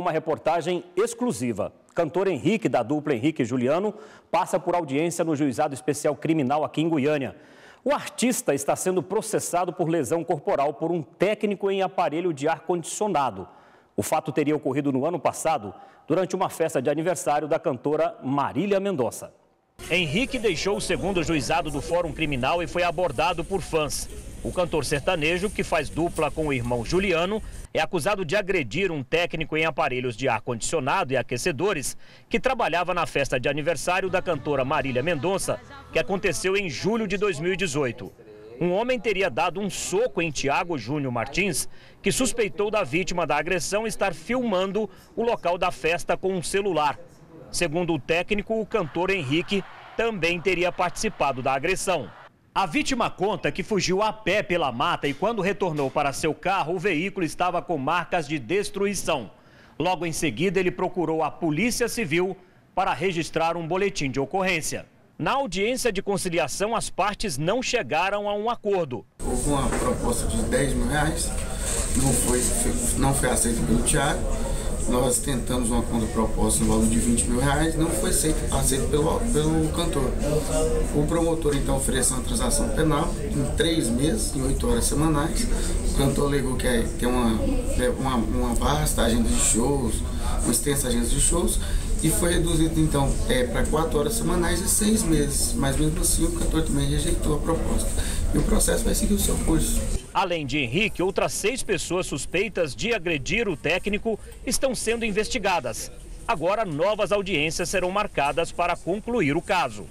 Uma reportagem exclusiva. Cantor Henrique, da dupla Henrique e Juliano, passa por audiência no Juizado Especial Criminal aqui em Goiânia. O artista está sendo processado por lesão corporal por um técnico em aparelho de ar-condicionado. O fato teria ocorrido no ano passado, durante uma festa de aniversário da cantora Marília Mendonça. Henrique deixou o segundo juizado do Fórum Criminal e foi abordado por fãs. O cantor sertanejo, que faz dupla com o irmão Juliano, é acusado de agredir um técnico em aparelhos de ar-condicionado e aquecedores que trabalhava na festa de aniversário da cantora Marília Mendonça, que aconteceu em julho de 2018. Um homem teria dado um soco em Tiago Júnior Martins, que suspeitou da vítima da agressão estar filmando o local da festa com um celular. Segundo o técnico, o cantor Henrique também teria participado da agressão. A vítima conta que fugiu a pé pela mata e quando retornou para seu carro, o veículo estava com marcas de destruição. Logo em seguida, ele procurou a Polícia Civil para registrar um boletim de ocorrência. Na audiência de conciliação, as partes não chegaram a um acordo. Houve uma proposta de 10 mil reais, não foi, não foi aceita pelo Tiago nós tentamos uma contraproposta no valor de 20 mil reais, não foi aceito, aceito pelo, pelo cantor. O promotor então ofereceu uma transação penal em três meses, em oito horas semanais. O cantor alegou que é, tem uma, é, uma, uma vasta agenda de shows, uma extensa agenda de shows, e foi reduzido então é, para quatro horas semanais e seis meses. Mas mesmo assim o cantor também rejeitou a proposta. E o processo vai seguir o seu curso. Além de Henrique, outras seis pessoas suspeitas de agredir o técnico estão sendo investigadas. Agora, novas audiências serão marcadas para concluir o caso.